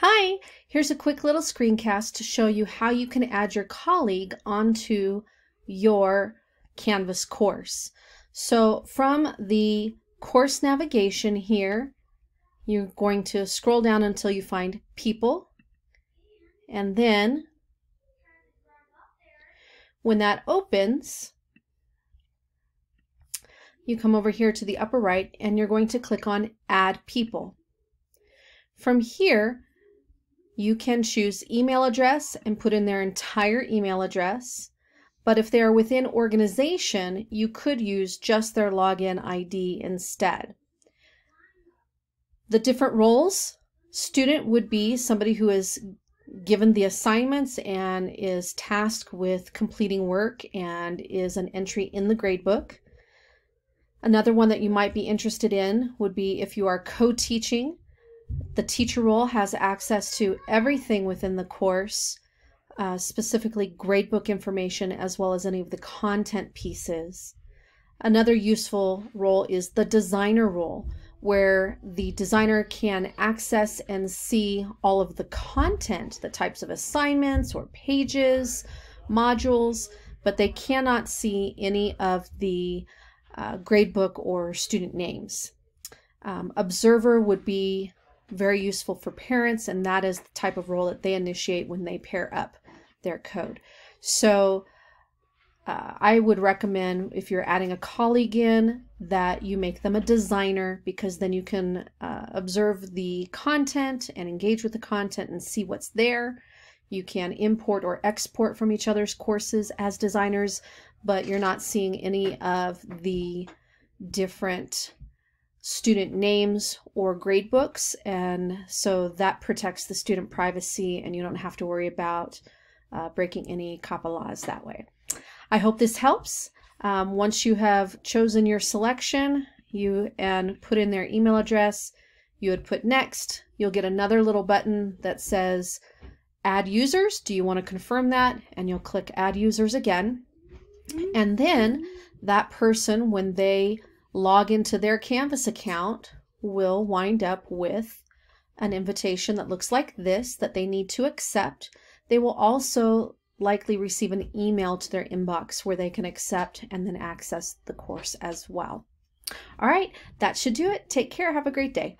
Hi, here's a quick little screencast to show you how you can add your colleague onto your Canvas course. So from the course navigation here, you're going to scroll down until you find people. And then when that opens, you come over here to the upper right and you're going to click on add people. From here, you can choose email address and put in their entire email address. But if they are within organization, you could use just their login ID instead. The different roles, student would be somebody who is given the assignments and is tasked with completing work and is an entry in the gradebook. Another one that you might be interested in would be if you are co-teaching the teacher role has access to everything within the course, uh, specifically gradebook information, as well as any of the content pieces. Another useful role is the designer role, where the designer can access and see all of the content, the types of assignments or pages, modules, but they cannot see any of the uh, gradebook or student names. Um, observer would be very useful for parents, and that is the type of role that they initiate when they pair up their code. So uh, I would recommend if you're adding a colleague in that you make them a designer because then you can uh, observe the content and engage with the content and see what's there. You can import or export from each other's courses as designers, but you're not seeing any of the different student names or grade books and so that protects the student privacy and you don't have to worry about uh, breaking any COPPA laws that way. I hope this helps. Um, once you have chosen your selection you and put in their email address you would put next you'll get another little button that says add users do you want to confirm that and you'll click add users again and then that person when they log into their Canvas account will wind up with an invitation that looks like this that they need to accept. They will also likely receive an email to their inbox where they can accept and then access the course as well. All right, that should do it. Take care. Have a great day.